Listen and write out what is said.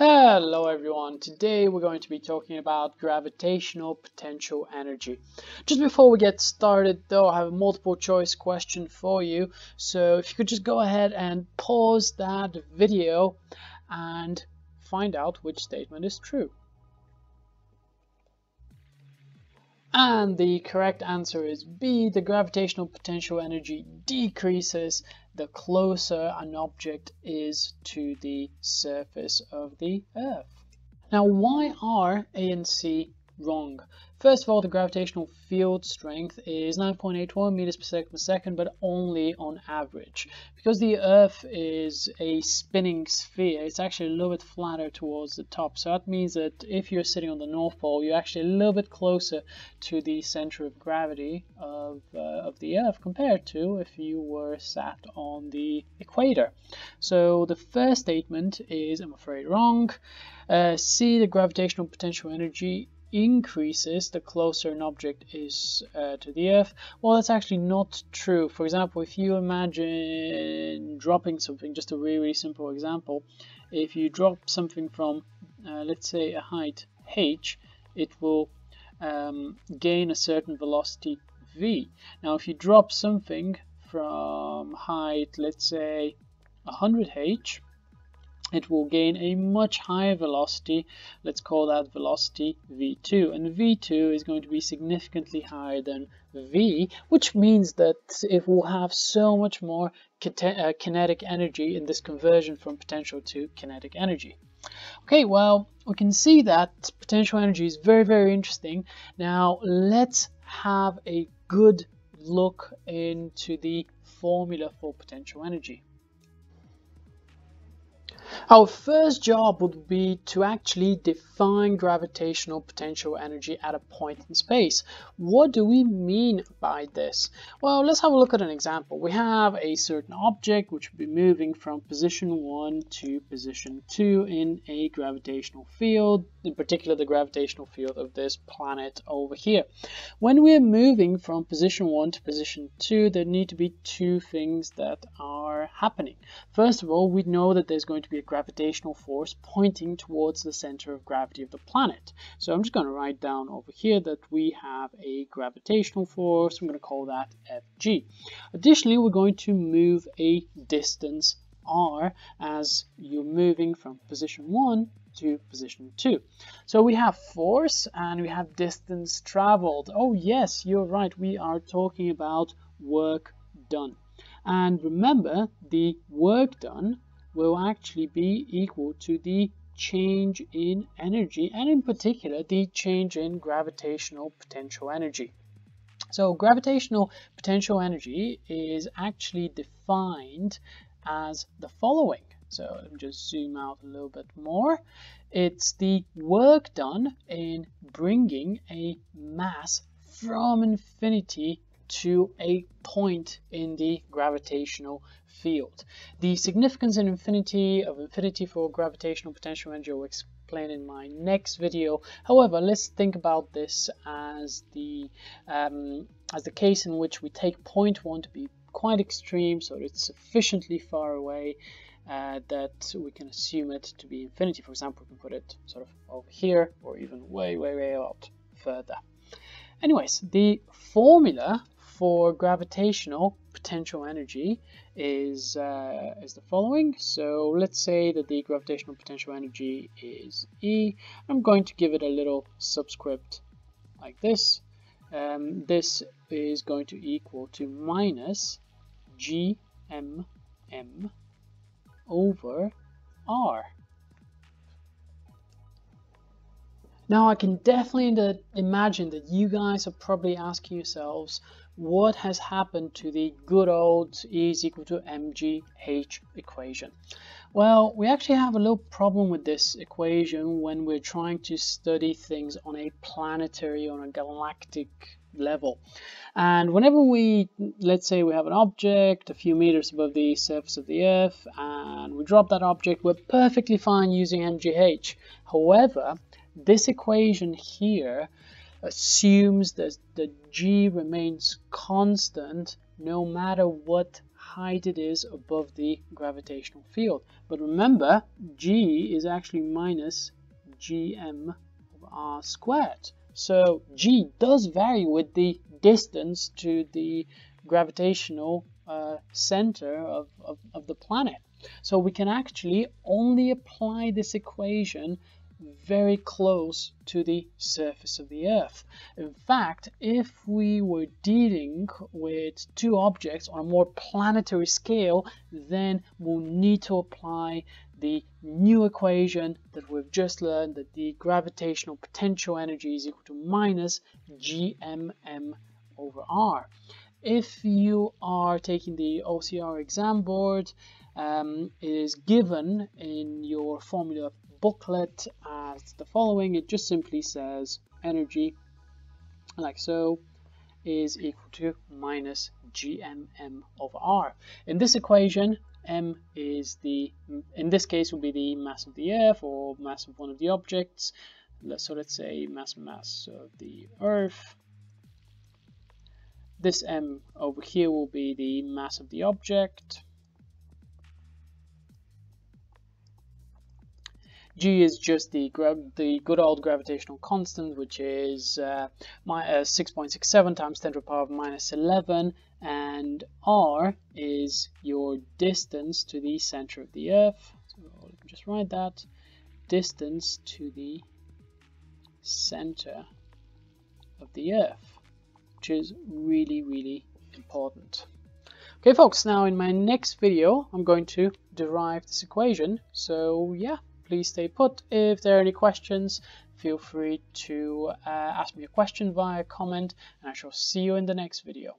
Hello everyone, today we're going to be talking about gravitational potential energy. Just before we get started though, I have a multiple choice question for you. So if you could just go ahead and pause that video and find out which statement is true. And the correct answer is B. The gravitational potential energy decreases the closer an object is to the surface of the Earth. Now, why are A and C wrong? First of all, the gravitational field strength is 9.81 meters per second per second, but only on average. Because the Earth is a spinning sphere, it's actually a little bit flatter towards the top. So that means that if you're sitting on the North Pole, you're actually a little bit closer to the center of gravity of, uh, of the Earth compared to if you were sat on the equator. So the first statement is, I'm afraid, wrong. Uh, C, the gravitational potential energy increases the closer an object is uh, to the earth. Well that's actually not true. For example if you imagine dropping something just a really, really simple example if you drop something from uh, let's say a height h it will um, gain a certain velocity v. Now if you drop something from height let's say 100 h it will gain a much higher velocity. Let's call that velocity v2. And v2 is going to be significantly higher than v, which means that it will have so much more uh, kinetic energy in this conversion from potential to kinetic energy. Okay, well, we can see that potential energy is very, very interesting. Now, let's have a good look into the formula for potential energy. Our first job would be to actually define gravitational potential energy at a point in space. What do we mean by this? Well, let's have a look at an example. We have a certain object which will be moving from position 1 to position 2 in a gravitational field, in particular the gravitational field of this planet over here. When we're moving from position 1 to position 2, there need to be two things that are happening. First of all, we know that there's going to be a gravitational force pointing towards the center of gravity of the planet. So I'm just going to write down over here that we have a gravitational force. I'm going to call that Fg. Additionally, we're going to move a distance r as you're moving from position 1 to position 2. So we have force and we have distance traveled. Oh yes, you're right, we are talking about work done. And remember, the work done will actually be equal to the change in energy and in particular the change in gravitational potential energy. So gravitational potential energy is actually defined as the following. So let me just zoom out a little bit more. It's the work done in bringing a mass from infinity to a point in the gravitational field. The significance in infinity of infinity for gravitational potential energy will explain in my next video. However, let's think about this as the um, as the case in which we take point one to be quite extreme, so it's sufficiently far away uh, that we can assume it to be infinity. For example, we can put it sort of over here or even way, way, way out further. Anyways, the formula for gravitational potential energy is, uh, is the following. So let's say that the gravitational potential energy is E. I'm going to give it a little subscript like this. Um, this is going to equal to minus GMM over R. Now I can definitely imagine that you guys are probably asking yourselves what has happened to the good old E is equal to mgh equation. Well, we actually have a little problem with this equation when we're trying to study things on a planetary, on a galactic level. And whenever we, let's say we have an object a few meters above the surface of the Earth and we drop that object, we're perfectly fine using mgh. However, this equation here assumes that the g remains constant no matter what height it is above the gravitational field. But remember, g is actually minus gm of r squared. So g does vary with the distance to the gravitational uh, center of, of, of the planet. So we can actually only apply this equation very close to the surface of the Earth. In fact, if we were dealing with two objects on a more planetary scale, then we'll need to apply the new equation that we've just learned that the gravitational potential energy is equal to minus gmm over r. If you are taking the OCR exam board, um, it is given in your formula booklet as the following. It just simply says energy, like so, is equal to minus gmm of r. In this equation, m is the, in this case, will be the mass of the Earth or mass of one of the objects. So let's say mass mass of the Earth. This m over here will be the mass of the object. G is just the the good old gravitational constant, which is uh, uh, 6.67 times 10 to the power of minus 11, and R is your distance to the center of the Earth. So just write that distance to the center of the Earth, which is really, really important. Okay, folks, now in my next video, I'm going to derive this equation. So yeah, please stay put. If there are any questions, feel free to uh, ask me a question via comment, and I shall see you in the next video.